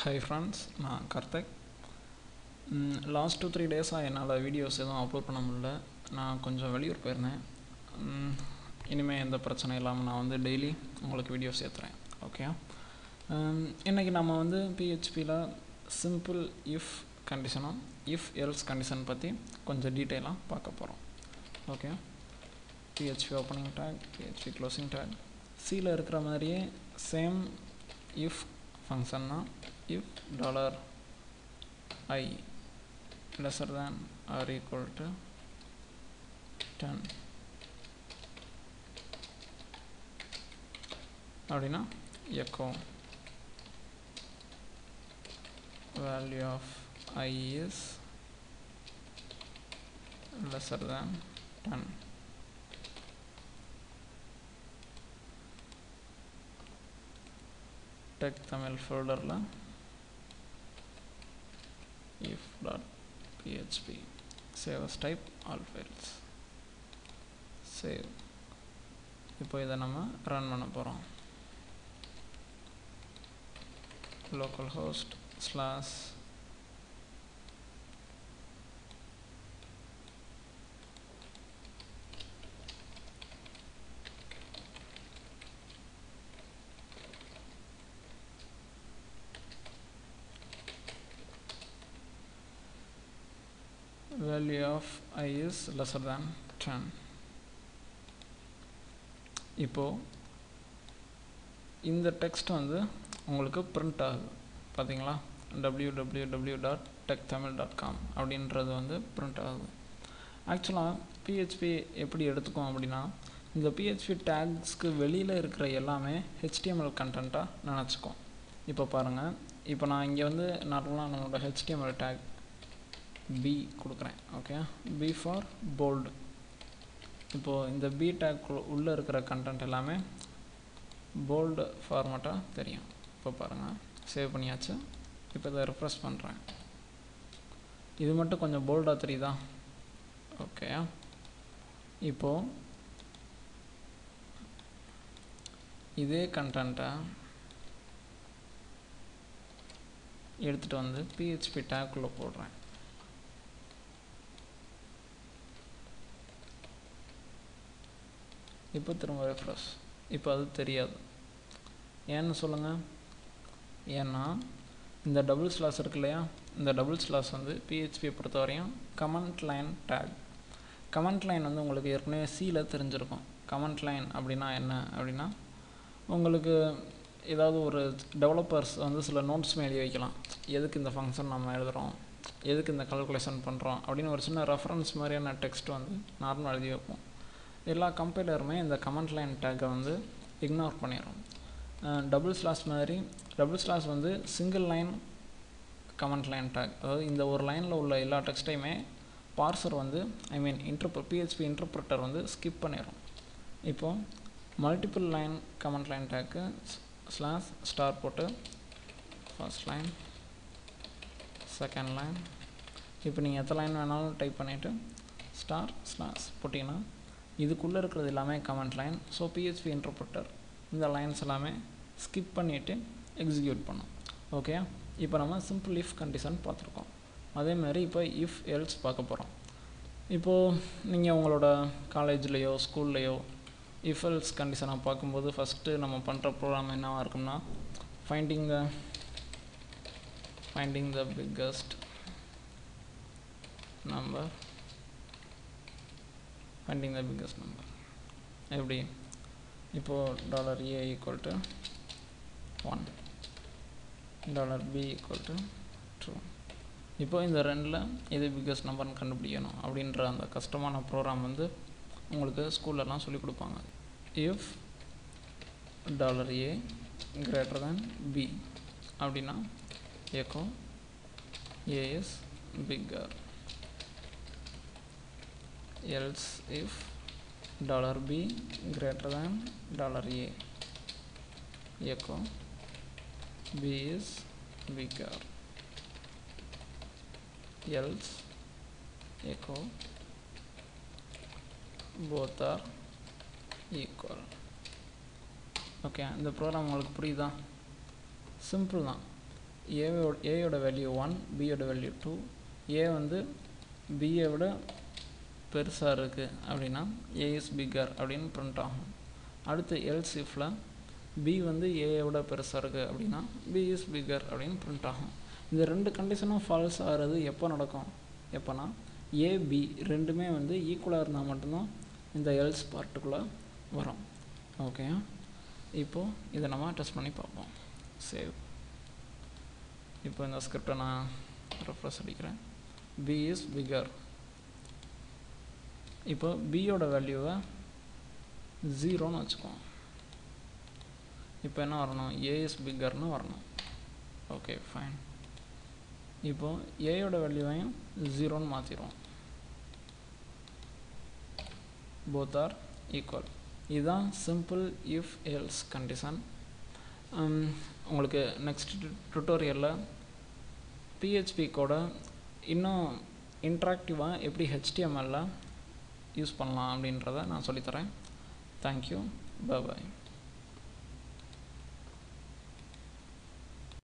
Hi friends நான் Karthik. Last two three டேஸாக என்னால் வீடியோஸ் எதுவும் அப்லோட் பண்ண முடியல. நான் கொஞ்சம் வெளியூர் போயிருந்தேன். இனிமேல் எந்த பிரச்சனையும் இல்லாமல் நான் வந்து டெய்லி உங்களுக்கு வீடியோஸ் ஏற்றுறேன் ஓகே இன்றைக்கி நம்ம வந்து பிஹெச்பியில் சிம்பிள் இஃப் கண்டிஷனும் இஃப் எல்ஸ் கண்டிஷன் பற்றி கொஞ்சம் டீட்டெயிலாக பார்க்க போகிறோம் okay PHP opening tag PHP closing tag சியில் இருக்கிற மாதிரியே சேம் இஃப் ஃபங்க்ஷன்னா if dollar I lesser than or equal to ten அப்படின்னா echo value of i is lesser than 10 tech tamil folder la if dot php save as type all files save இப்போ இதை நம்ம run பண்ண போகிறோம் local host slash value of i is lesser than 10 இப்போ இந்த text வந்து உங்களுக்கு print ஆகுது. பார்த்தீங்களா W W W dot tech Tamil dot com அப்படின்றது வந்து பிரிண்ட் ஆகுது. ஆக்சுவலாக பிஹெச்பி எப்படி எடுத்துக்கும் அப்படின்னா இந்த பிஹெச்பி டேக்ஸ்க்கு வெளியில் இருக்கிற எல்லாமே ஹெச்டிஎம்எல் கண்டென்ட்டாக நினச்சிக்கும் இப்போ பாருங்கள் இப்போ நான் இங்கே வந்து நார்மலாக நம்மளோட ஹெச்டிஎம்எல் டேக் பி கொடுக்குறேன் ஓகே பி ஃபார் போல்டு இப்போது இந்த பி டேக் உள்ளே இருக்கிற கண்டென்ட் எல்லாமே போல்டு ஃபார்மேட்டாக தெரியும். இப்போ பாருங்கள் சேவ் பண்ணியாச்சு. இப்போ இதை ரெஃப்ரெஷ் பண்ணுறேன் இது மட்டும் கொஞ்சம் போல்டாக தெரியுதா? ஓகே இப்போது இதே கண்டென்ட்டை எடுத்துகிட்டு வந்து பிஹெச்பி டேக்குள்ளே போடுறேன். இப்போ திரும்ப ரெஃப்ரெஷ் இப்போ அது தெரியாது. ஏன்னு சொல்லுங்கள் ஏன்னா இந்த டபுள் ஸ்லாஸ் இருக்கு இல்லையா? இந்த டபுள் ஸ்லாஸ் வந்து பிஹெச்பியை பொறுத்த வரையும் comment line tag comment line வந்து உங்களுக்கு ஏற்கனவே சியில் தெரிஞ்சிருக்கும். கமெண்ட் லைன் அப்படின்னா என்ன? அப்படின்னா உங்களுக்கு ஏதாவது ஒரு டெவலப்பர்ஸ் வந்து சில நோட்ஸ் எழுதி வைக்கலாம். எதுக்கு இந்த ஃபங்க்ஷன் நம்ம எழுதுகிறோம் எதுக்கு இந்த கல்குலேஷன் பண்ணுறோம் அப்படின்னு ஒரு சின்ன ரெஃபரன்ஸ் மாதிரியான டெக்ஸ்ட் வந்து நார்மலாக எழுதி வைப்போம். எல்லா கம்பைலருமே இந்த கமெண்ட் லைன் டேக்கை வந்து இக்னோர் பண்ணிடும் டபுள் ஸ்லாஸ் மாதிரி டபுள் ஸ்லாஸ் வந்து single line comment line tag அதாவது இந்த ஒரு லைனில் உள்ள எல்லா டெக்ஸ்ட்டையுமே பார்சர் வந்து I mean interpreter PHP interpreter வந்து ஸ்கிப் பண்ணிடும் இப்போது மல்டிபிள் லைன் கமெண்ட் லைன் டேக்கு ஸ்லாஸ் ஸ்டார் போட்டு ஃபர்ஸ்ட் லைன் செகண்ட் லைன் இப்போ நீங்கள் எத்தனை லைன் வேணாலும் டைப் பண்ணிவிட்டு ஸ்டார் ஸ்லாஸ் போட்டிங்கன்னா இதுக்குள்ளே இருக்கிறது எல்லாமே comment line so PHP interpreter இந்த லைன்ஸ் எல்லாமே ஸ்கிப் பண்ணிவிட்டு எக்ஸிக்யூட் பண்ணும். ஓகே இப்போ நம்ம சிம்பிள் இஃப் கண்டிஷன் பார்த்துருக்கோம். அதேமாதிரி இப்போ இஃப் எல்ஸ் பார்க்க போகிறோம் இப்போது நீங்கள் உங்களோட காலேஜ்லேயோ ஸ்கூல்லையோ இஃப் எல்ஸ் கண்டிஷனாக பார்க்கும்போது ஃபஸ்ட்டு நம்ம பண்ணுற ப்ரோக்ராம் என்னவாக இருக்கும்னா finding the finding the biggest number finding the biggest number எப்படி இப்போது dollar A equal to one dollar B equal to two இப்போ இந்த ரெண்டில் எது பிக்கஸ்ட் நம்பர்னு கண்டுபிடிக்கணும் அப்படின்ற அந்த கஷ்டமான ப்ரோக்ராம் வந்து உங்களுக்கு ஸ்கூல்லலாம் சொல்லிக் கொடுப்பாங்க. If dollar A greater than B அப்படின்னா echo A is bigger else if dollar b greater than dollar a echo b is bigger else echo both are equal okay இந்த ப்ரோக்ராம் உங்களுக்கு புரியுதா சிம்பிள் தான் ஏவோட ஏயோட வேல்யூ ஒன் பியோட value two A வந்து பியை விட பெருசாக இருக்குது அப்படின்னா ஏ இஸ் பிக்கர் அப்படின்னு பிரிண்ட் ஆகும். அடுத்து எல்ஸ் இஃபில் பி வந்து ஏஐ விட பெருசாக இருக்குது அப்படின்னா பி இஸ் பிக்கர் அப்படின்னு பிரிண்ட் ஆகும். இந்த ரெண்டு கண்டிஷனும் ஃபால்ஸ் ஆகிறது எப்போ நடக்கும்? எப்போனா ஏ பி ரெண்டுமே வந்து ஈக்குவலாக இருந்தால் மட்டும்தான் இந்த எல்ஸ் பார்ட்டுக்குள்ளே வரும். ஓகே இப்போது இதை நம்ம டெஸ்ட் பண்ணி பார்ப்போம். சேவ் இப்போ இந்த ஸ்கிரிப்டை நான் ரெஃப்ரெஸ் அடிக்கிறேன். பி இஸ் பிகர் இப்போ பியோட வேல்யூவை ஜீரோன்னு வச்சுக்குவோம். இப்போ என்ன வரணும்? ஏஎஸ் பிக்கர்னு வரணும். ஓகே ஃபைன் இப்போ ஏயோட வேல்யூவையும் ஜீரோன்னு மாற்றிடுவோம் போத் ஆர் ஈக்குவல் இதுதான் சிம்பிள் இஃப் எல்ஸ் கண்டிஷன் உங்களுக்கு நெக்ஸ்ட் டுட்டோரியலில் பிஹெச்பி கூட இன்னும் இன்ட்ராக்டிவாக எப்படி ஹெச்டிஎம்எல்ல யூஸ் பண்ணலாம் அப்படின்றத நான் சொல்லித்தரேன். Thank you bye